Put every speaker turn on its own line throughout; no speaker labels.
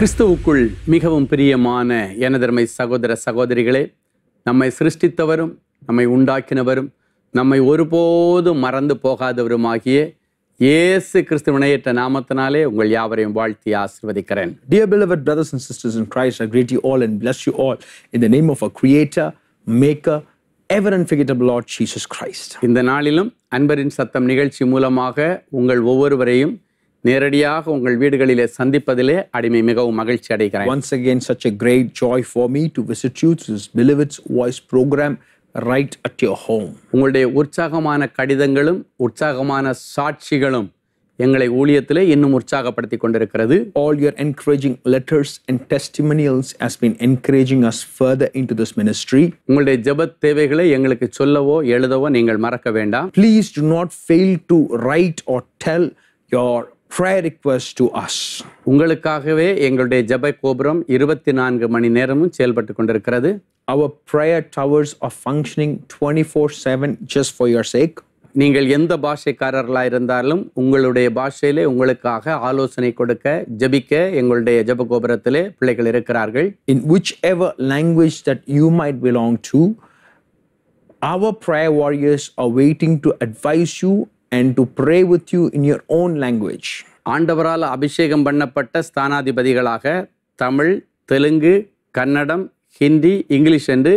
கிறிஸ்துவுக்குள் மிகவும் பிரியமான எனதர்மை சகோதர சகோதரிகளே நம்மை சிருஷ்டித்தவரும் நம்மை உண்டாக்கினவரும் நம்மை ஒருபோதும் மறந்து போகாதவருமாகிய இயேசு கிறிஸ்துவனையற்ற நாமத்தினாலே உங்கள் யாவரையும் வாழ்த்தி ஆசிர்வதிக்கிறேன்
Dear beloved brothers and sisters in Christ, I greet you all and bless you all in the name of our Creator, Maker, ever unforgettable Lord Jesus Christ.
இந்த நாளிலும் அன்பரின் சத்தம் நிகழ்ச்சி மூலமாக உங்கள் ஒவ்வொருவரையும் நேரடியாக உங்கள் வீடுகளிலே சந்திப்பதிலே அடிமை மிகவும் மகிழ்ச்சி அடைகிறேன்
Once again, such a great joy for me to visit you through this beloved's voice program right at your home.
உங்களுடைய உற்சாகமான கடிதங்களும் உற்சாகமான சாட்சிகளும் எங்களை ஊழியத்திலே இன்னும் உற்சாகப்படுத்தி கொண்டிருக்கிறது
All your encouraging letters and testimonials has been encouraging us further into this ministry.
உங்களுடைய ஜெபத் தேவைகளை எங்களுக்கு சொல்லவோ எழுதவோ நீங்கள் மறக்க வேண்டாம்
Please do not fail to write or tell your prayer requests to us.
உங்களுக்காகவே எங்களுடைய ஜெப கோபுரம் இருபத்தி நான்கு மணி நேரமும் செயல்பட்டு கொண்டிருக்கிறது
Our prayer towers are functioning 24 7 just for your sake.
நீங்கள் எந்த பாஷைக்காரர்களாக இருந்தாலும் உங்களுடைய பாஷையிலே உங்களுக்காக ஆலோசனை கொடுக்க ஜெபிக்க எங்களுடைய ஜெப கோபுரத்திலே பிள்ளைகள் இருக்கிறார்கள்
In whichever language that you might belong to, our prayer warriors are waiting to advise you and to pray with you in your own language.
ஆண்டவரால் அபிஷேகம் பண்ணப்பட்ட ஸ்தானாதிபதிகளாக தமிழ் தெலுங்கு கன்னடம் ஹிந்தி இங்கிலீஷ் என்று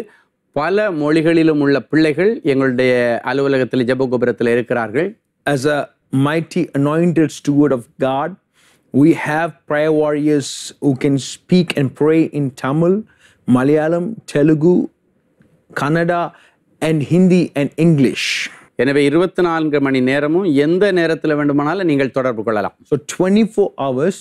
பல மொழிகளிலும் உள்ள பிள்ளைகள் எங்களுடைய அலுவலகத்தில் ஜெபகோபுரத்தில் இருக்கிறார்கள்
As a mighty anointed steward of God, we have prayer warriors who can speak and pray in Tamil, Malayalam, Telugu, Kannada, and Hindi and English.
எனவே இருபத்தி நான்கு மணி நேரமும் எந்த நேரத்தில் வேண்டுமானாலும் நீங்கள் தொடர்பு கொள்ளலாம்
So 24 hours,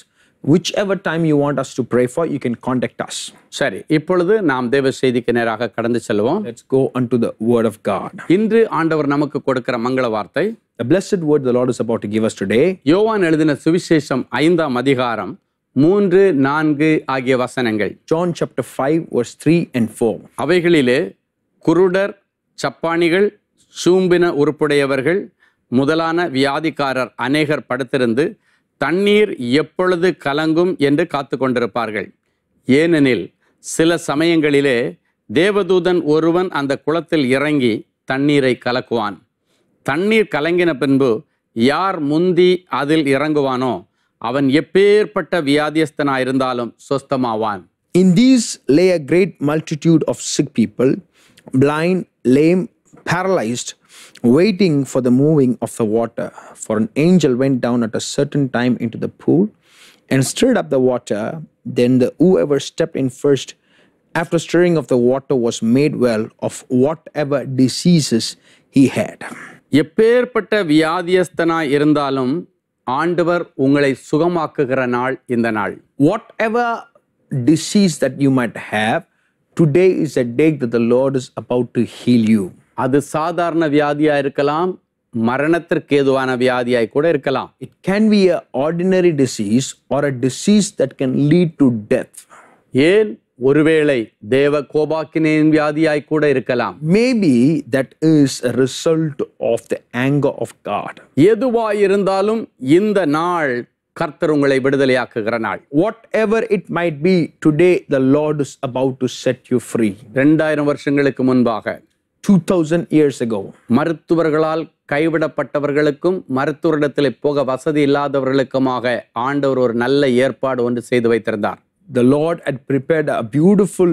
whichever time you want us to pray for, you can contact us.
சரி இப்பொழுது நாம் தேவ செய்திக்கு நேராக கடந்து செல்வோம்
Let's go unto the word of God.
இன்று ஆண்டவர் நமக்கு கொடுக்கிற மங்கள வார்த்தை
The blessed word the Lord is about to give us today.
யோவான் எழுதின சுவிசேஷம் ஐந்தாம் அதிகாரம் மூன்று நான்கு ஆகிய வசனங்கள்
John chapter 5, verse 3 and 4.
அவைகளிலே குருடர் சப்பானிகள் சூம்பின உருப்புடையவர்கள் முதலான வியாதிக்காரர் அநேகர் படுத்திருந்து தண்ணீர் எப்பொழுது கலங்கும் என்று காத்து கொண்டிருப்பார்கள். ஏனெனில் சில சமயங்களிலே தேவதூதன் ஒருவன் அந்த குளத்தில் இறங்கி தண்ணீரை கலக்குவான். தண்ணீர் கலங்கின பின்பு யார் முந்தி அதில் இறங்குவானோ அவன் எப்பேற்பட்ட வியாதியஸ்தனாயிருந்தாலும் சொஸ்தமாவான்.
In these lay a great multitude of sick people blind lame paralyzed, waiting for the moving of the water. For an angel went down at a certain time into the pool and stirred up the water. Then the whoever stepped in first after stirring of the water was made well of whatever diseases he had.
எப்பேற்பட்ட வியாதியஸ்தனாய் இருந்தாலும் ஆண்டவர் உங்களை சுகமாக்குகிற நாள் இந்த நாள்
Whatever disease that you might have, today is a day that the Lord is about to heal you.
அது சாதாரண வியாதியா இருக்கலாம் மரணத்திற்கு ஏதுவான வியாதியாய் கூட இருக்கலாம்
It can be an ordinary disease or a disease that can lead to death.
ஏன் ஒருவேளை தேவ கோபாக்கினின் வியாதியாய் கூட இருக்கலாம்
that is a result of the anger of God.
எதுவாய் இருந்தாலும் இந்த நாள் கர்த்தர் உங்களை விடுதலையாக்குகிற நாள்
Whatever it might be, today the Lord is about to set you free.
ரெண்டாயிரம் வருஷங்களுக்கு முன்பாக
2000 years ago,
மருத்துவர்களால் கைவிடப்பட்டவர்களுக்கும் மருத்துவரிடத்தில் போக வசதி இல்லாதவர்களுக்குமாக ஆண்டவர் ஒரு நல்ல ஏற்பாடு ஒன்று செய்து வைத்திருந்தார்
the Lord had prepared a beautiful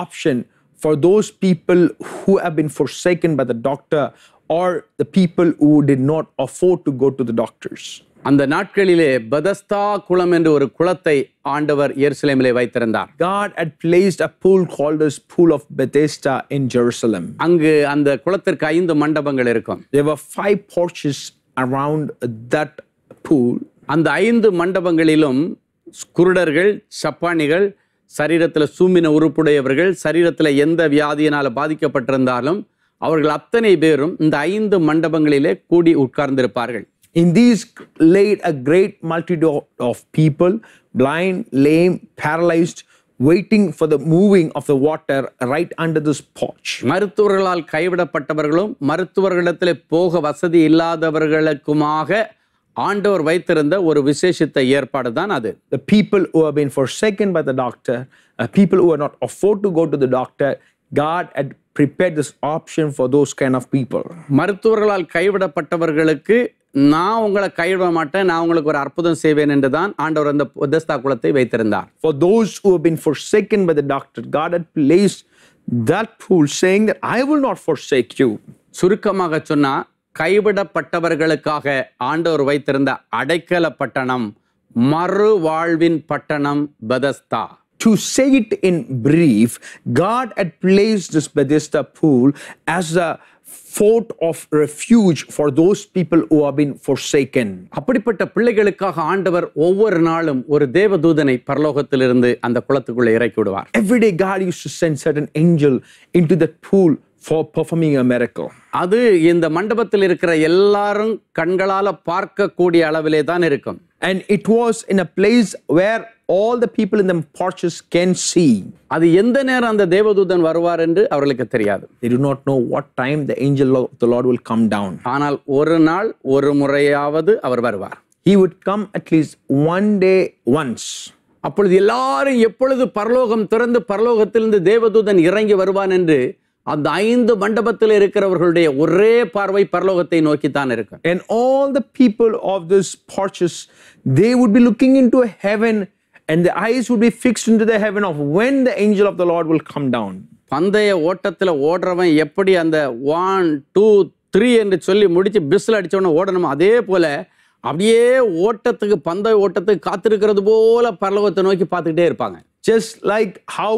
option for those people who have been forsaken by the doctor or the people who did not afford to go to the doctors.
அந்த நாட்களிலே பதஸ்தா குளம் என்று ஒரு குளத்தை ஆண்டவர் எருசலேமிலே வைத்திருந்தார்
God had placed a pool called as Pool of Bethesda in Jerusalem.
அங்கு அந்த குளத்திற்கு ஐந்து மண்டபங்கள் இருக்கும்
There were five porches around that pool.
அந்த ஐந்து மண்டபங்களிலும் குருடர்கள் சப்பானிகள் சரீரத்தில் சூம்பின உறுப்புடையவர்கள் சரீரத்தில் எந்த வியாதியினால் பாதிக்கப்பட்டிருந்தாலும் அவர்கள் அத்தனை பேரும் இந்த ஐந்து மண்டபங்களிலே கூடி உட்கார்ந்திருப்பார்கள்
In these laid a great multitude of people, blind, lame, paralyzed, waiting for the moving of the water right under this porch.
மருத்துவர்களால் கைவிடப்பட்டவர்களும் மருத்துவர்களிடத்தில் போக வசதி இல்லாதவர்களுக்குமாக ஆண்டவர் வைத்திருந்த ஒரு விசேஷித்த ஏற்பாடு தான் அது
The people who have been forsaken by the doctor, uh, people who are not afford to go to the doctor, God had prepared this option for those kind of people.
மருத்துவர்களால் கைவிடப்பட்டவர்களுக்கு நான் உங்களை கைவிட மாட்டேன் நான் உங்களுக்கு ஒரு அற்புதம் செய்வேன் என்று தான் ஆண்டவர் அந்த பெதஸ்தா குளத்தை வைத்திருந்தார்
For those who have been forsaken by the doctor, God had placed that pool saying that I will not forsake you.
சுருக்கமாக சொன்னா கைவிடப்பட்டவர்களுக்காக ஆண்டவர் வைத்திருந்த அடைக்கல பட்டணம் மறுவாழ்வின் பட்டணம் Bethesda
To say it in brief, God had placed this Bethesda pool as a fort of refuge for those people who have been forsaken.
அப்படிப்பட்ட பிள்ளைகளுக்காக ஆண்டவர் ஒவ்வொரு நாளும் ஒரு தேவதூதனை பரலோகத்திலிருந்து அந்த குளத்துக்குள்ளே இறக்கி விடுவார்
Every day, God used to send certain angel into that pool for performing a miracle.
அது இந்த மண்டபத்தில் இருக்கிற எல்லாரும் கண்களால பார்க்கக்கூடிய அளவிலே தான் இருக்கும்
And it was in a place where all the people in the porches can see.
அது எந்த நேரம் அந்த தேவதூதன் வருவார் என்று அவர்களுக்கு தெரியாது
They do not know what time the angel of the Lord will come down.
ஆனால் ஒரு நாள் ஒரு முறையாவது அவர் வருவார்
He would come at least one day once.
அப்பொழுது எல்லாரும் எப்பொழுது பரலோகம் திறந்து பரலோகத்திலிருந்து தேவதூதன் இறங்கி வருவான் என்று அந்த ஐந்து மண்டபத்தில் இருக்கிறவர்களுடைய ஒரே பார்வை பரலோகத்தை நோக்கித்தான் இருக்கும்
And all the people of this porches, they would be looking into heaven and the eyes would be fixed into the heaven of when the angel of the Lord will come down.
பந்தய ஓட்டத்தில் ஓடுறவன் எப்படி அந்த one two three என்று சொல்லி முடிச்சு பிஸ்ல அடிச்சவன ஓடணும் அதே போல அப்படியே ஓட்டத்துக்கு பந்தய ஓட்டத்துக்கு காத்திருக்கிறது போல பரலோகத்தை நோக்கி பார்த்துக்கிட்டே இருப்பாங்க
Just like how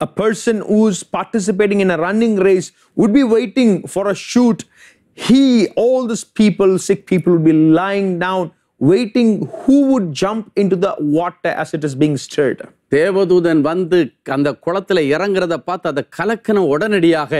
a person who's participating in a running race would be waiting for a shoot, he, all these people, sick people, would be lying down, waiting who would jump into the water as it is being stirred.
தேவதூதன் வந்து அந்த குளத்துல இறங்குறத பார்த்து அதை கலக்கின உடனடியாக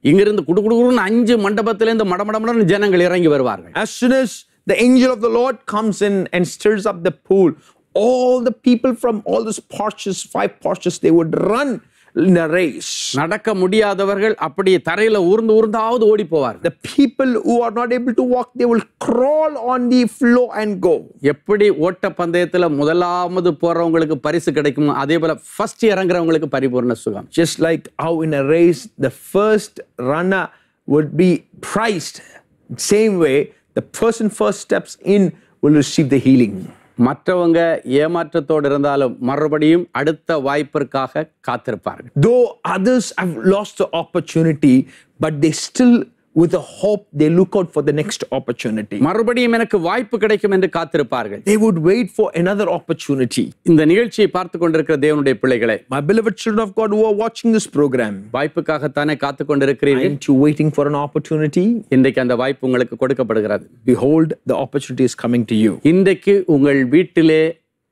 இங்கிருந்து குடுகுடுன்னு அஞ்சு மண்டபத்திலேருந்து மடமடமடன்னு ஜனங்கள் இறங்கி வருவார்கள்
As soon as the angel of the Lord comes in and stirs up the pool, all the people from all those porches, five porches, they would run in a race.
நடக்க முடியாதவர்கள் அப்படி தரையில ஊர்ந்து ஊர்ந்தாவது ஓடி போவார்கள்
The people who are not able to walk, they will crawl on the floor and go.
எப்படி ஓட்ட பந்தயத்துல முதலாவது போறவங்களுக்கு பரிசு கிடைக்கும் அதே போல ஃபர்ஸ்ட் இறங்குறவங்களுக்கு பரிபூர்ண சுகம்
Just like how in a race, the first runner would be prized. Same way, the person first steps in will receive the healing.
மற்றவங்க ஏமாற்றத்தோடு இருந்தாலும் மறுபடியும் அடுத்த வாய்ப்பிற்காக காத்திருப்பார்கள்
though others have lost opportunity but they still with a hope, they look out for the next opportunity.
மறுபடியும் எனக்கு வாய்ப்பு கிடைக்கும் என்று காத்திருப்பார்கள்
They would wait for another opportunity.
இந்த நிகழ்ச்சியை பார்த்து கொண்டிருக்கிற தேவனுடைய பிள்ளைகளை
My beloved children of God who are watching this program,
வாய்ப்புக்காகத்தானே காத்து கொண்டிருக்கிறீர்கள்
aren't you waiting for an opportunity?
இன்றைக்கு அந்த வாய்ப்பு உங்களுக்கு கொடுக்கப்படுகிறது
Behold, the opportunity is coming to you.
இன்றைக்கு உங்கள் வீட்டிலே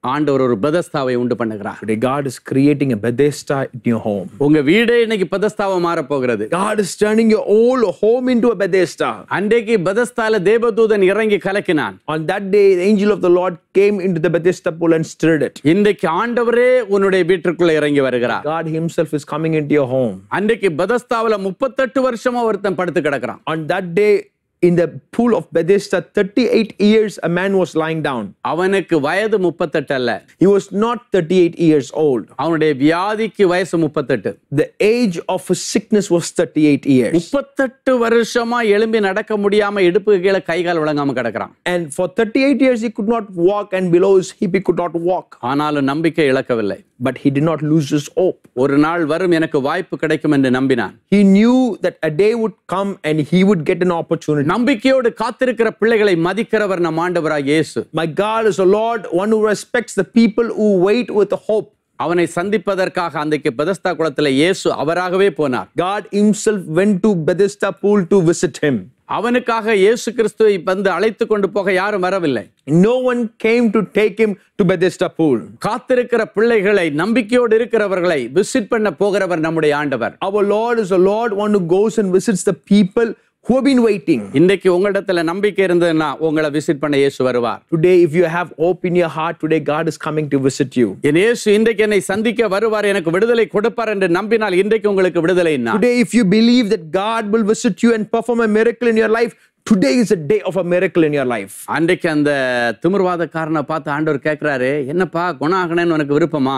ஆண்டவர் ஒரு பெதஸ்தாவை உண்டு பண்ணுகிறார்
Today, God is creating a Bethesda in your home.
உங்க வீடே இன்னைக்கு பெதஸ்தாவை மாறப் போகிறது
God is turning your old home into a Bethesda.
அன்றைக்கு பெதஸ்தால தேவதூதன் இறங்கி கலக்கினான்
On that day, the angel of the Lord came into the Bethesda pool and stirred it.
இன்றைக்கு ஆண்டவரே உன்னுடைய வீட்டிற்குள்ள இறங்கி வருகிறார்
God Himself is coming into your home.
அன்றைக்கு பெதஸ்தாவுல முப்பத்தெட்டு வருஷமா ஒருத்தன் படுத்து கிடக்குறான்
On that day, in the pool of Bethesda, 38 years a man was lying down.
அவனுக்கு வயது முப்பத்தெட்டு அல்ல
He was not 38 years old.
அவனுடைய வியாதிக்கு வயசு முப்பத்தெட்டு
The age of his sickness was 38 years.
முப்பத்தெட்டு வருஷமா எழும்பி நடக்க முடியாம இடுப்புக்கு கீழே கை கால் விளங்காம கிடக்குறான்
And for 38 years, he could not walk, and below his hip, he could not walk.
ஆனாலும் நம்பிக்கை இழக்கவில்லை
But he did not lose his hope.
ஒரு நாள் வரும் எனக்கு வாய்ப்பு கிடைக்கும் என்று நம்பினான்
He knew that a day would come and he would get an opportunity.
நம்பிக்கையோடு காத்திருக்கிற பிள்ளைகளை மதிக்கிறவர் நம் ஆண்டவராக இயேசு
My God is a Lord, one who respects the people who wait with hope.
அவனை சந்திப்பதற்காக அன்றைக்கு பெதஸ்தா குளத்துல இயேசு அவராகவே போனார்
God himself went to Bethesda pool to visit him.
அவனுக்காக இயேசு கிறிஸ்துவை வந்து அழைத்து கொண்டு போக யாரும் வரவில்லை
No one came to take him to Bethesda pool.
காத்திருக்கிற பிள்ளைகளை நம்பிக்கையோடு இருக்கிறவர்களை விசிட் பண்ண போகிறவர் நம்முடைய ஆண்டவர்
is a Lord, one who goes and visits the people who have been waiting.
இன்றைக்கு உங்களிடத்துல நம்பிக்கை இருந்ததுன்னா உங்களை விசிட் பண்ண இயேசு வருவார்
Today, if you have hope in your heart, today God is coming to visit you.
என் இயேசு இன்றைக்கு என்னை சந்திக்க வருவார் எனக்கு விடுதலை கொடுப்பார் என்று நம்பினால் இன்றைக்கு உங்களுக்கு விடுதலை
Today, if you believe that God will visit you and perform a miracle in your life, Today is a day of a miracle in your life.
அன்றைக்கு அந்த திமிர்வாதக்காரனை பார்த்து ஆண்டவர் கேட்கிறாரு என்னப்பா குணம் ஆகணும்னு உனக்கு விருப்பமா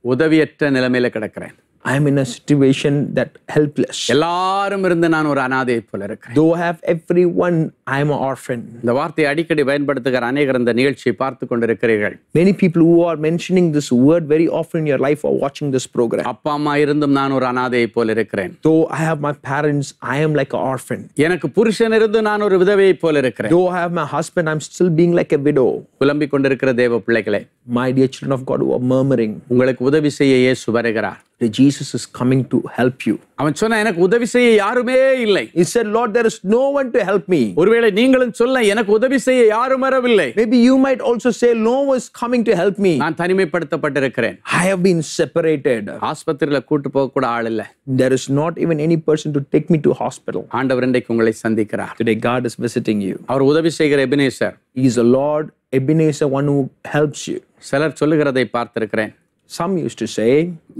உதவியற்ற நிலைமையில கிடக்கிறேன்.
I am in a situation that helpless.
எல்லாரும் இருந்து நான் ஒரு அனாதையை போல இருக்கிறேன்
Though I have everyone, I am an orphan.
இந்த வார்த்தையை அடிக்கடி பயன்படுத்துகிற அநேகர் இந்த நிகழ்ச்சியை பார்த்து கொண்டிருக்கிறீர்கள்
Many people who are mentioning this word very often in your life are watching this program.
அப்பா அம்மா இருந்தும் நான் ஒரு அனாதையை போல இருக்கிறேன்
Though I have my parents, I am like an orphan.
எனக்கு புருஷன் இருந்து நான் ஒரு விதவையை போல இருக்கிறேன்
Though I have my husband, I'm still being like a widow.
புலம்பிக் கொண்டிருக்கிற தேவ பிள்ளைகளே
My dear children of God who are murmuring,
உங்களுக்கு உதவி செய்ய இயேசு வருகிறார்
that Jesus is coming to help you.
அவன் சொன்ன எனக்கு உதவி செய்ய யாருமே இல்லை
He said, Lord, there is no one to help me.
ஒருவேளை நீங்களும் சொல்ல எனக்கு உதவி செய்ய யாரும் வரவில்லை
Maybe you might also say, No one is coming to help me.
நான் தனிமைப்படுத்தப்பட்டிருக்கிறேன்
I have been separated.
ஆஸ்பத்திரியில கூட்டு போக கூட ஆள் இல்ல
There is not even any person to take me to hospital.
ஆண்டவர் இன்றைக்கு உங்களை சந்திக்கிறார்
Today, God is visiting you.
அவர் உதவி செய்கிற Ebenezer
He is a Lord, Ebenezer, one who helps you.
சிலர் சொல்லுகிறதை பார்த்திருக்கிறேன்
Some used to say,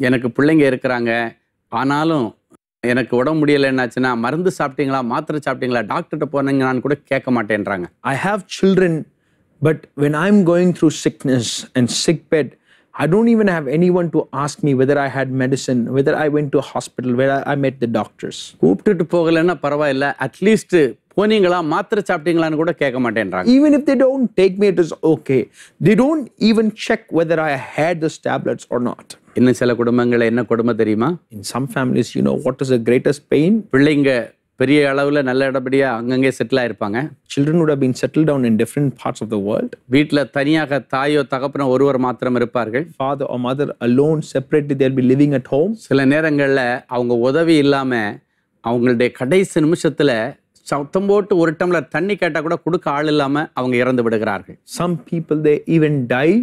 எனக்கு பிள்ளைங்க இருக்கிறாங்க ஆனாலும் எனக்கு உடம்பு முடியலைன்னாச்சுன்னா மருந்து சாப்பிட்டீங்களா மாத்திரை சாப்பிட்டீங்களா டாக்டர்கிட்ட போனீங்களான்னு கூட கேட்க மாட்டேன்றாங்க
I have children, but when I'm going through sickness and sick bed, I don't even have anyone to ask me whether I had medicine, whether I went to a hospital, whether I met the doctors.
கூப்பிட்டுட்டு போகலைன்னா பரவாயில்ல at least போனீங்களா மாத்திரை சாப்பிட்டீங்களான்னு கூட கேட்க மாட்டேன்றாங்க
Even if they don't take me, it is okay. They don't even check whether I had those tablets or not.
இன்னும் சில குடும்பங்கள் என்ன கொடுமை தெரியுமா
In some families, you know what is the greatest pain?
பிள்ளைங்க பெரிய அளவில் நல்ல இடப்படியா அங்கங்கே செட்டில் ஆயிருப்பாங்க
Children would have been settled down in different parts of the world.
வீட்டில் தனியாக தாயோ தகப்பனோ ஒருவர் மாத்திரம் இருப்பார்கள்
Father or mother alone, separately, they'll be living at home.
சில நேரங்களில் அவங்க உதவி இல்லாமல் அவங்களுடைய கடைசி நிமிஷத்தில் சத்தம் போட்டு ஒரு டம்ளர் தண்ணி கேட்டால் கூட கொடுக்க ஆள் இல்லாமல் அவங்க இறந்து விடுகிறார்கள்
Some people, they even die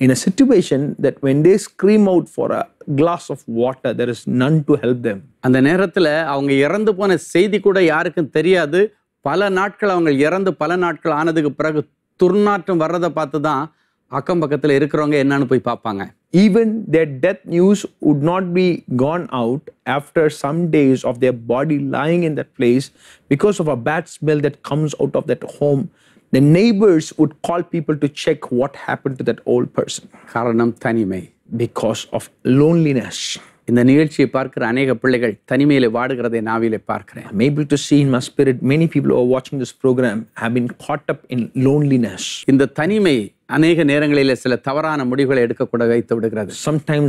in a situation that when they scream out for a glass of water, there is none to help them.
அந்த நேரத்தில் அவங்க இறந்து போன செய்தி கூட யாருக்கும் தெரியாது பல நாட்கள் அவங்க இறந்து பல நாட்கள் ஆனதுக்கு பிறகு துர்நாற்றம் வர்றதை பார்த்து தான் அக்கம் பக்கத்தில் இருக்கிறவங்க என்னன்னு போய் பார்ப்பாங்க
Even their death news would not be gone out after some days of their body lying in that place because of a bad smell that comes out of that home. The neighbors would call people to check what happened to that old person
காரணம் தனிமை
because of loneliness.
இந்த நிகழ்ச்சியை பார்க்கிற அநேக பிள்ளைகள் தனிமையில வாடுகிறதை நாவிலே பார்க்கிறேன்
I'm able to see in my spirit many people who are watching this program have been caught up in loneliness.
இந்த தனிமை அநேக நேரங்களில் சில தவறான முடிவுகளை எடுக்கக்கூட வைத்து விடுகிறது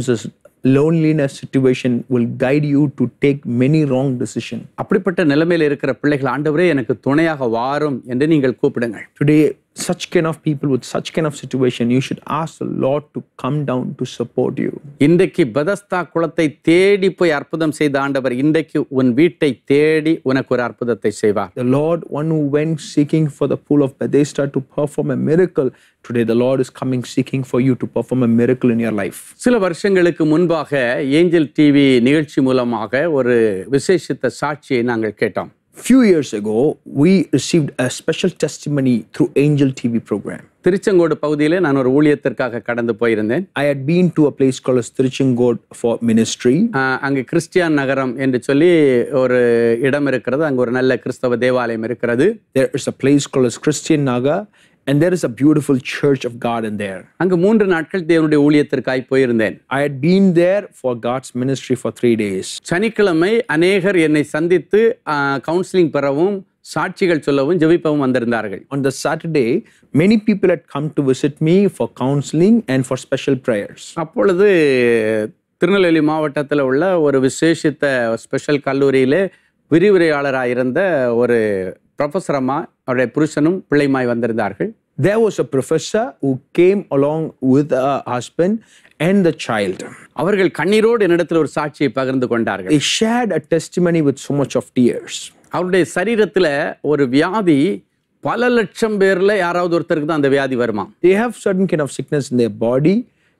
this loneliness situation will guide you to take many wrong decisions.
அப்படிப்பட்ட நிலைமையில் இருக்கிற பிள்ளைகள் ஆண்டவரே எனக்கு துணையாக வாரும் என்று நீங்கள் கூப்பிடுங்கள்
Today, such kind of people with such kind of situation, you should ask the Lord to come down to support you.
இன்றைக்கு பெதஸ்தா குளத்தை தேடி போய் அற்புதம் செய்த ஆண்டவர் இன்றைக்கு உன் வீட்டை தேடி உனக்கு ஒரு அற்புதத்தை செய்வார்
The Lord, one who went seeking for the pool of Bethesda to perform a miracle, today the Lord is coming seeking for you to perform a miracle in your life.
சில வருஷங்களுக்கு முன்பாக ஏஞ்சல் டிவி நிகழ்ச்சி மூலமாக ஒரு விசேஷித்த சாட்சியை நாங்கள் கேட்டோம்
Few years ago, we received a special testimony through Angel TV program.
Tiruchengode பகுதியிலே நான் ஒரு ஊழியத்திற்காக கடந்து போயிருந்தேன்
I had been to a place called as Tiruchengod for ministry.
ஆஹ் அங்கே கிறிஸ்டியான் நகரம் என்று சொல்லி ஒரு இடம் இருக்கிறது அங்கே ஒரு நல்ல கிறிஸ்தவ தேவாலயம் இருக்கிறது
There is a place called as Christian Naga, and there is a beautiful church of God in there.
அங்கு மூன்று நாட்கள் தேவனுடைய ஊழியத்திற்காய் போயிருந்தேன்
I had been there for God's ministry for three days.
சனிக்கிழமை அநேகர் என்னை சந்தித்து கவுன்சிலிங் பெறவும் சாட்சிகள் சொல்லவும் ஜெபிப்பவும் வந்திருந்தார்கள்
On the Saturday, many people had come to visit me for counseling and for special prayers.
அப்பொழுது திருநெல்வேலி மாவட்டத்தில் உள்ள ஒரு விசேஷித்த ஸ்பெஷல் கல்லூரியிலே விரிவுரையாளராக இருந்த ஒரு ப்ரொஃபஸர் அம்மா அவருடைய புருஷனும் பிள்ளைமாய் வந்திருந்தார்கள்
There was a professor who came along with a husband and the child.
அவர்கள் கண்ணீரோடு என்னிடத்தில் ஒரு சாட்சியை பகிர்ந்து கொண்டார்கள்
They shared a testimony with so much of tears.
அவருடைய சரீரத்தில் ஒரு வியாதி பல லட்சம் பேர்ல யாராவது ஒருத்தருக்கு தான் அந்த வியாதி வருமா
They have certain kind of sickness in their body,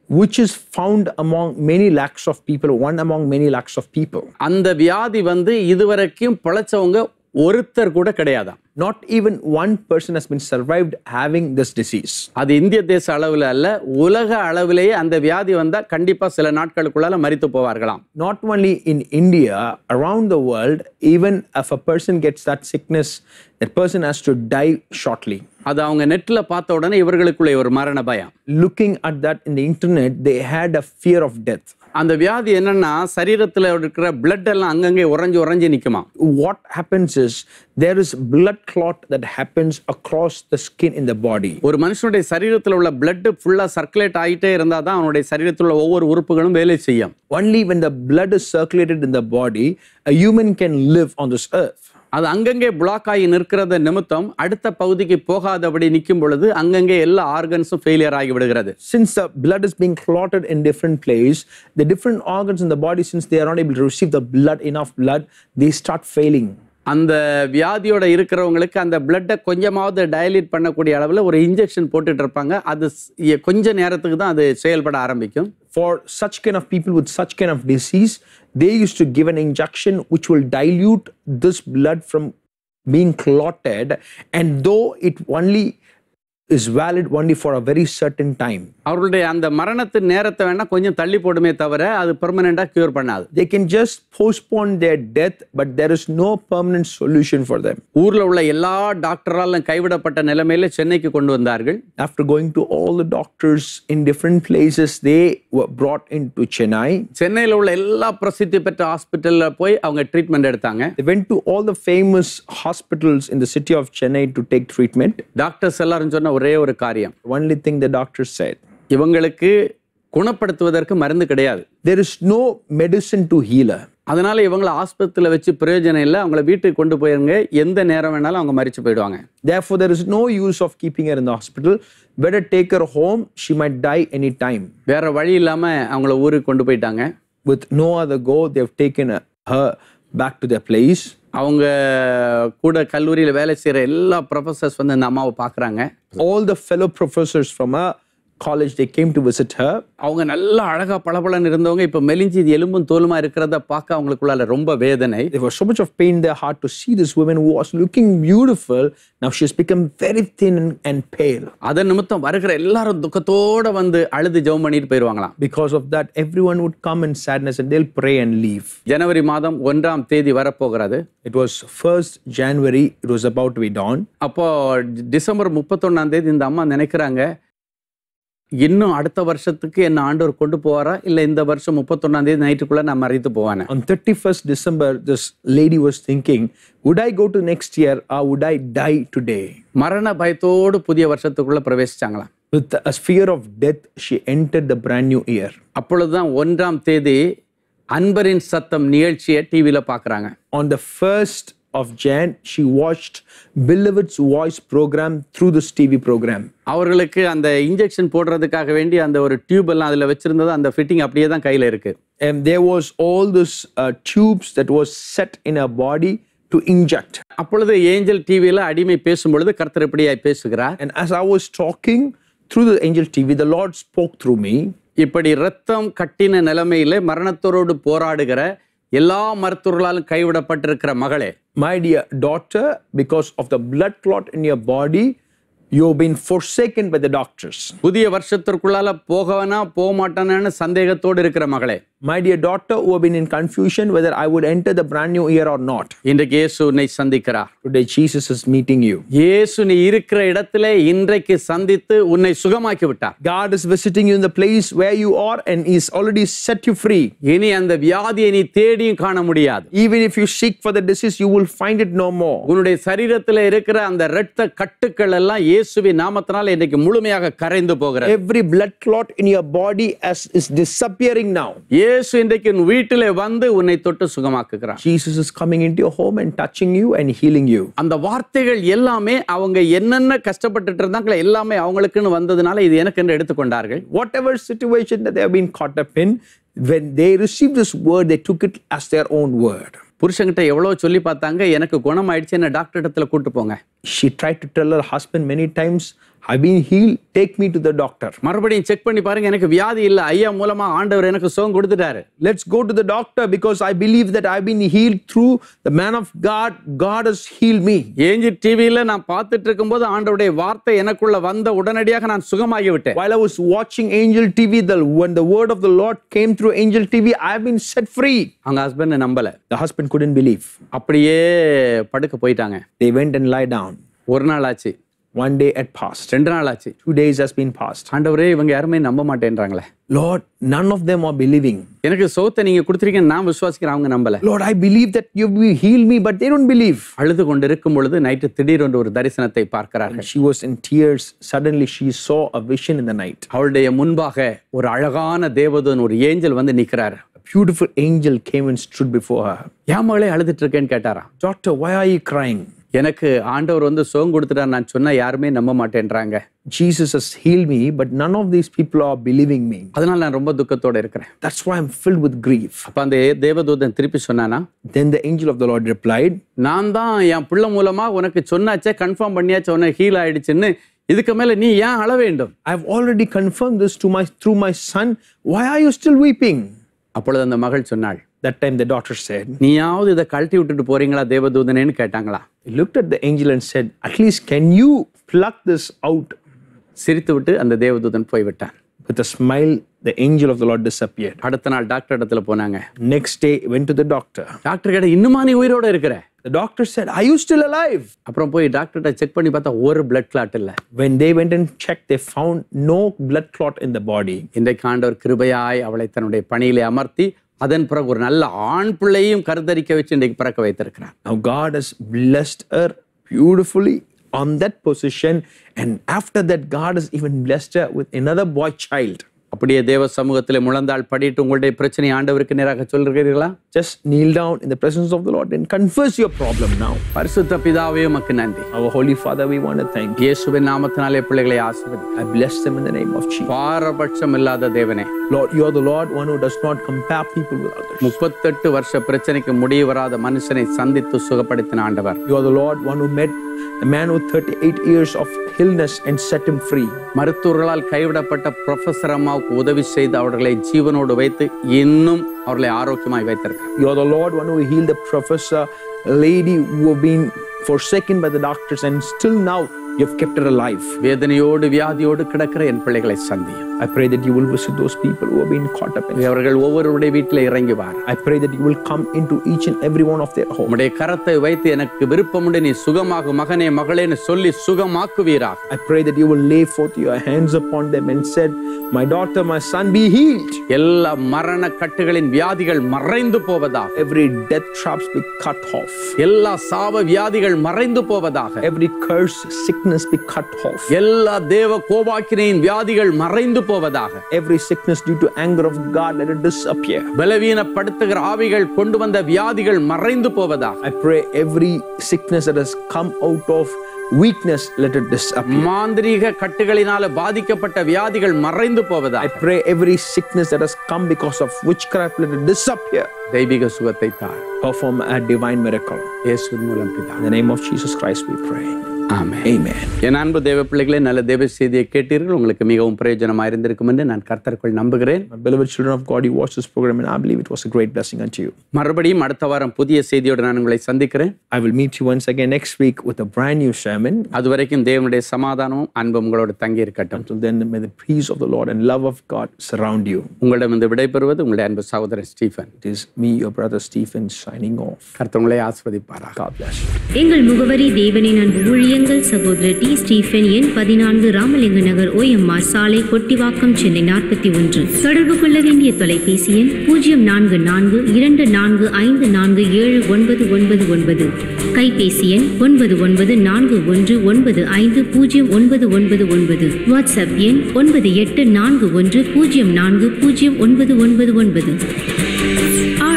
which is found among many lakhs of people, one among many lakhs of people.
அந்த வியாதி வந்து இதுவரைக்கும் பிழைச்சவங்க ஒருத்தர் கூட கிடையாதாம்
Not even one person has been survived having this disease.
அது இந்திய தேச அளவில் அல்ல உலக அளவிலேயே அந்த வியாதி வந்தா கண்டிப்பா சில நாட்களுக்குள்ளால மரித்து போவார்களாம்
Not only in India, around the world, even if a person gets that sickness, that person has to die shortly.
அது அவங்க நெட்ல பார்த்த உடனே இவர்களுக்குள்ளே ஒரு மரண பயம்
Looking at that in the internet, they had a fear of death.
அந்த வியாதி என்னன்னா சரீரத்துல இருக்கிற பிளட் எல்லாம் அங்கங்கே உறைஞ்சு உறைஞ்சு நிக்குமா
What happens is there is blood clot that happens across the skin in the body.
ஒரு மனுஷனுடைய சரீரத்தில் உள்ள பிளட் ஃபுல்லா சர்க்குலேட் ஆகிட்டே இருந்தா தான் அவனுடைய சரீரத்தில் உள்ள ஒவ்வொரு உறுப்புகளும் வேலை செய்யும்
Only when the blood is circulated in the body, a human can live on this earth.
அது அங்கங்கே பிளாக் ஆகி நிற்கிறத நிமித்தம் அடுத்த பகுதிக்கு போகாதபடி நிற்கும் பொழுது அங்கங்கே எல்லா ஆர்கன்ஸும் ஃபெயிலியர் ஆகி விடுகிறது
Since the blood is being clotted in different place, the different organs in the body, since they are not able to receive the blood, enough blood, they start failing.
அந்த வியாதியோட இருக்கிறவங்களுக்கு அந்த பிளட்டை கொஞ்சமாவது டயலிட் பண்ணக்கூடிய அளவில் ஒரு இன்ஜெக்ஷன் போட்டுட்டு இருப்பாங்க அது கொஞ்ச நேரத்துக்கு தான் அது செயல்பட ஆரம்பிக்கும்
For such kind of people with such kind of disease, they used to give an injection which will dilute this blood from being clotted, and though it only is valid only for a very certain time.
அவர்களுடைய அந்த மரணத்து நேரத்தை வேணா கொஞ்சம் தள்ளி போடுமே தவிர அது பெர்மனெண்டாக கியூர் பண்ணாது
They can just postpone their death, but there is no permanent solution for them.
ஊர்ல உள்ள எல்லா டாக்டராலும் கைவிடப்பட்ட நிலைமையில சென்னைக்கு கொண்டு வந்தார்கள்
After going to all the doctors in different places, they were brought into Chennai.
சென்னையில் உள்ள எல்லா பிரசித்தி பெற்ற ஹாஸ்பிட்டல்ல போய் அவங்க ட்ரீட்மெண்ட் எடுத்தாங்க
They went to all the famous hospitals in the city of Chennai to take treatment.
Doctors எல்லாரும் சொன்ன ஒரே ஒரு காரியம்
Only thing the doctor said
இவங்களுக்கு குணப்படுத்துவதற்கு மருந்து கிடையாது
there is no medicine to heal her.
அதனால இவங்களை ஆஸ்பத்திரியில் வச்சு பிரயோஜனம் இல்லை அவங்கள வீட்டுக்கு கொண்டு போயிருங்க எந்த நேரம் வேணாலும் அவங்க மறிச்சு போயிடுவாங்க
Therefore, there is no use of keeping her in the hospital. Better take her home. She might die anytime.
வேற வழி இல்லாம அவங்கள ஊருக்கு கொண்டு போயிட்டாங்க
With no other go, they have taken her- her back to their place.
அவங்க கூட கல்லூரியில் வேலை செய்கிற எல்லா ப்ரொஃபஸர்ஸ் வந்து இந்த அம்மாவை பார்க்குறாங்க.
All the fellow professors from a college, they came to visit her.
அவங்க நல்லா அழகா பளபளன்னு இருந்தவங்க இப்போ மெலிஞ்சி இது எலும்பும் தோலுமா இருக்கிறத பார்க்க அவங்களுக்குள்ளால ரொம்ப வேதனை
There was so much of pain in their heart to see this woman who was looking beautiful. Now she has become very thin and- and pale.
அதன் நிமித்தம் வருகிற எல்லாரும் துக்கத்தோட வந்து அழுது ஜெபம் பண்ணிட்டு போயிடுவாங்களாம்
Because of that, everyone would come in sadness and they'll pray and leave.
ஜனவரி மாதம் ஒன்றாம் தேதி வரப்போகிறது
It was 1st January, it was about to be dawn.
அப்போ டிசம்பர் முப்பத்தொன்னாம் தேதி இந்த அம்மா நினைக்கிறாங்க இன்னும் அடுத்த வருஷத்துக்கு என்ன ஆண்டவர் கொண்டு போவாரா இல்லை இந்த வருஷம் முப்பத்தொன்னாம் தேதி நைட்டுக்குள்ள நான் மறைத்து போவானே
On 31st December, this lady was thinking, would I go to next year or would I die today?
மரண பயத்தோடு புதிய வருஷத்துக்குள்ள பிரவேசிச்சாங்களாம்
With a fear of death, she entered the brand new year.
அப்பொழுதுதான் ஒன்றாம் தேதி அன்பரின் சத்தம் நிகழ்ச்சியை டிவியில பார்க்கறாங்க
On the 1st of Jan, she watched Beloved's Voice program through this TV program.
அவர்களுக்கு அந்த இன்ஜெக்ஷன் போடுறதுக்காக வேண்டி அந்த ஒரு டியூப் எல்லாம் அதுல வச்சிருந்தது அந்த ஃபிட்டிங் அப்படியே தான் கையில இருக்கு
And there was all this uh, tubes that was set in her body to inject.
அப்பொழுது ஏஞ்சல் டிவியில அடிமை பேசும் பொழுது கர்த்தர் இப்படியாய் பேசுகிறார்
And as I was talking through the angel TV, the Lord spoke through me.
இப்படி ரத்தம் கட்டின நிலைமையில மரணத்தோடு போராடுகிற எல்லா மருத்துவர்களாலும் கைவிடப்பட்டிருக்கிற மகளே
my dear daughter because of the blood clot in your body you've been forsaken by the doctors.
புதிய வருஷத்திற்குள்ளால போகவனா போக மாட்டானான்னு சந்தேகத்தோடு இருக்கிற மகளே
My dear daughter, who have been in confusion whether I would enter the brand new year or not.
இன்றைக்கு இயேசு உன்னை சந்திக்கிறார்
Today, Jesus is meeting you.
இயேசு நீ இருக்கிற இடத்திலே இன்றைக்கு சந்தித்து உன்னை சுகமாக்கி விட்டார்
God is visiting you in the place where you are and He's already set you free.
இனி அந்த வியாதியை நீ தேடியும் காண முடியாது
Even if you seek for the disease, you will find it no more.
உன்னுடைய சரீரத்தில் இருக்கிற அந்த இரத்த கட்டுக்கள் எல்லாம் இயேசுவின் நாமத்தினால் இன்னைக்கு முழுமையாக கரைந்து போகிறது
Every blood clot in your body as is disappearing now.
இயேசு இன்றைக்கு உன் வீட்டிலே வந்து உன்னை தொட்டு சுகமாக்குகிறார்
Jesus is coming into your home and touching you and healing you.
அந்த வார்த்தைகள் எல்லாமே அவங்க என்னென்ன கஷ்டப்பட்டுட்டு இருந்தாங்களோ எல்லாமே அவங்களுக்குன்னு வந்ததுனால இது எனக்கு என்று எடுத்துக்கொண்டார்கள்
situation that they have been caught up in, when they received this word, they took it as their own word.
புருஷங்கிட்ட எவ்வளோ சொல்லி பார்த்தாங்க எனக்கு குணமாயிடுச்சு என்ன டாக்டர் இடத்துல கூட்டு போங்க.
She try to tell her husband many times I've been healed, take me to the doctor.
மறுபடியும் செக் பண்ணி பாருங்க எனக்கு வியாதி இல்லை ஐயா மூலமா ஆண்டவர் எனக்கு சுகம் கொடுத்துட்டாரு
Let's go to the doctor because I believe that I've been healed through the man of God. God has healed me.
ஏஞ்சி டிவியில நான் பார்த்துட்டு இருக்கும்போது ஆண்டவருடைய வார்த்தை எனக்குள்ள வந்த உடனடியாக நான் சுகமாகி விட்டேன்
While I was watching Angel TV, the, when the word of the Lord came through Angel TV, I've been set free.
அவங்க ஹஸ்பண்ட் நம்பல
The husband couldn't believe.
அப்படியே படுக்க போயிட்டாங்க
They went and lie down.
ஒரு நாள் ஆச்சு
One day had passed.
ரெண்டு நாள் ஆச்சு
Two days has been passed.
ஆண்டவரே இவங்க யாருமே நம்ப மாட்டேன்றாங்களே
Lord, none of them are believing.
எனக்கு சோத்தை நீங்க கொடுத்துருக்கீங்க நான் விசுவாசிக்கிறேன் அவங்க நம்பல
Lord, I believe that you will heal me, but they don't believe.
அழுது கொண்டு இருக்கும் பொழுது நைட்டு திடீரென்று ஒரு தரிசனத்தை பார்க்கிறார்கள்
She was in tears. Suddenly, she saw a vision in the night.
அவளுடைய முன்பாக ஒரு அழகான தேவதூதன் ஒரு ஏஞ்சல் வந்து
A beautiful angel came and stood before her.
ஏன் மகளே அழுதுட்டு இருக்கேன்னு கேட்டாராம்
Doctor, why are you crying?
எனக்கு ஆண்டவர் வந்து சுகம் கொடுத்துட்டார் நான் சொன்னா யாருமே நம்ப மாட்டேன்றாங்க
Jesus has healed me, but none of these people are believing me.
அதனால நான் ரொம்ப துக்கத்தோட இருக்கிறேன்
That's why I'm filled with grief.
அப்ப அந்த தேவதூதன் திருப்பி சொன்னானா
Then the angel of the Lord replied,
நான் தான் என் பிள்ளை மூலமா உனக்கு சொன்னாச்சே கன்ஃபார்ம் பண்ணியாச்சு உனக்கு ஹீல் ஆயிடுச்சுன்னு இதுக்கு மேல நீ ஏன் அழ வேண்டும்
I've already confirmed this to my through my son. Why are you still weeping?
அப்பொழுது அந்த மகள் சொன்னாள்
That time the daughter said,
நீயாவது இதை கழட்டி விட்டுட்டு போறீங்களா தேவதூதனேன்னு கேட்டாங்களா
He looked at the angel and said, At least can you pluck this out?
சிரித்து விட்டு அந்த தேவதூதன் போய்விட்டான்
With a smile, the angel of the Lord disappeared.
அடுத்த நாள் டாக்டர் இடத்துல போனாங்க
Next day, went to the doctor.
Doctor கேட்ட இன்னுமா நீ உயிரோட இருக்கிற
The doctor said, Are you still alive?
அப்புறம் போய் டாக்டர்கிட்ட செக் பண்ணி பார்த்தா ஒரு பிளட் கிளாட் இல்லை
When they went and checked, they found no blood clot in the body.
இன்றைக்கு ஆண்டவர் கிருபையாய் அவளை தன்னுடைய பணியிலே அமர்த்தி அதன் பிறகு ஒரு நல்ல ஆண் பிள்ளையும் கருத்தரிக்க வச்சு இன்றைக்கு பிறக்க வைத்திருக்கிறார்
Now, God has blessed her beautifully on that position. And after that, God has even blessed her with another boy child.
அப்படியே தேவ சமூகத்தில் முழந்தாள் படிட்டு உங்களுடைய பிரச்சனை ஆண்டவருக்கு நேராக சொல்கிறீர்களா
Just kneel down in the presence of the Lord and confess your problem now.
பரிசுத்த பிதாவே உமக்கு நன்றி
Our Holy Father, we want to thank you.
இயேசுவின் நாமத்தினாலே பிள்ளைகளை ஆசிர்வதி
I bless them in the name of Jesus.
பாரபட்சம் இல்லாத தேவனே
Lord, you are the Lord, one who does not compare people with others.
முப்பத்தெட்டு வருஷ பிரச்சனைக்கு முடிவு வராத மனுஷனை சந்தித்து சுகப்படுத்தின ஆண்டவர்
You are the Lord, one who met the man with 38 years of illness and set him free.
மருத்துவர்களால் கைவிடப்பட்ட ப்ரொஃபசர் அம்மாவுக்கு உதவி செய்து அவர்களை ஜீவனோடு வைத்து இன்னும் அவர்களை ஆரோக்கியமாய் வைத்திருக்கிறார்
You are the Lord, one who healed the professor, a lady who have been forsaken by the doctors, and still now have kept her alive.
வேதனையோடு வியாதியோடு கிடக்கிற என் பிள்ளைகளை சந்தியும்
I pray that you will visit those people who have been caught up in.
அவர்கள் ஒவ்வொருவருடைய வீட்டில் இறங்கி வார்
I pray that you will come into each and every one of their homes.
உம்முடைய கரத்தை வைத்து எனக்கு விருப்பமுண்டு நீ சுகமாகு மகனே மகளேன்னு சொல்லி சுகமாக்குவீராக
I pray that you will lay forth your hands upon them and said, My daughter, my son, be healed.
எல்லா மரண கட்டுகளின் வியாதிகள் மறைந்து போவதாக
Every death traps be cut off.
எல்லா சாப வியாதிகள் மறைந்து போவதாக
Every curse, sickness be cut off.
எல்லா தேவ கோபாக்கினையின் வியாதிகள் மறைந்து போவதாக
Every sickness due to anger of God, let it disappear.
பலவீனப்படுத்துகிற ஆவிகள் கொண்டு வந்த வியாதிகள் மறைந்து போவதாக
I pray every sickness that has come out of weakness, let it disappear.
மாந்திரீக கட்டுகளினால பாதிக்கப்பட்ட வியாதிகள் மறைந்து
I
போவதாக
pray every sickness that has come because of witchcraft, let it disappear.
தெய்வீக சுகத்தை தார்
Perform a divine miracle.
இயேசுவின் மூலம் பிதா
In the name of Jesus Christ, we pray.
என் அன்பு தேவ பிள்ளைகளே நல்ல தேவ செய்தியை கேட்டீர்கள் உங்களுக்கு மிகவும் பிரயோஜனமாக இருந்திருக்கும் என்று நான் கர்த்தருக்குள் நம்புகிறேன்
My beloved children of God, you watched this program, and I believe it was a great blessing unto you.
மறுபடியும் அடுத்த வாரம் புதிய செய்தியோடு நான் உங்களை சந்திக்கிறேன்
I will meet you once again next week with a brand new sermon.
அதுவரைக்கும் தேவனுடைய சமாதானமும் அன்பும் உங்களோடு தங்கி இருக்கட்டும்
Until then, may the peace of the Lord and love of God surround you.
உங்களிடம் இந்த விடைபெறுவது உங்களுடைய அன்பு சகோதரன் Stephen
It is me, your brother Stephen, signing off.
கர்த்தர் உங்களை ஆஸ்வதிப்பாராக
God bless you.
எங்கள் முகவரி தேவனின் அன்பு ஊழியங்கள் சகோதரர் டி. ஸ்டீஃபன் எண் பதினான்கு ராமலிங்க நகர் ஓஎம்ஆர் சாலை கொட்டிவாக்கம் சென்னை நாற்பத்தி ஒன்று. தொடர்பு கொள்ள வேண்டிய தொலைபேசி எண் பூஜ்ஜியம் நான்கு நான்கு இரண்டு நான்கு ஐந்து நான்கு ஏழு ஒன்பது ஒன்பது ஒன்பது. கைபேசி எண் ஒன்பது ஒன்பது நான்கு ஒன்று ஒன்பது ஐந்து பூஜ்ஜியம் ஒன்பது ஒன்பது ஒன்பது. வாட்ஸ்அப் எண் ஒன்பது எட்டு நான்கு ஒன்று பூஜ்ஜியம் நான்கு பூஜ்ஜியம் ஒன்பது ஒன்பது ஒன்பது.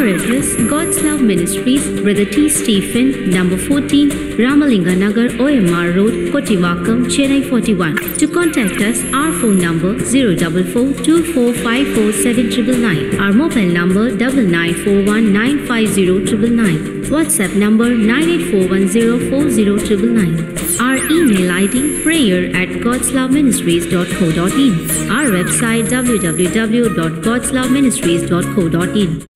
Address, God's Love Ministries, Brother T. Stephen, number 14, Ramalinga Nagar, OMR Road, Kotiwakam, Chennai 41. To contact us, our phone number 044-2454-7999. Our mobile number 9941-950-999. WhatsApp number 984104099. Our email ID prayer at godsloveministries.co.in. Our website www.godsloveministries.co.in.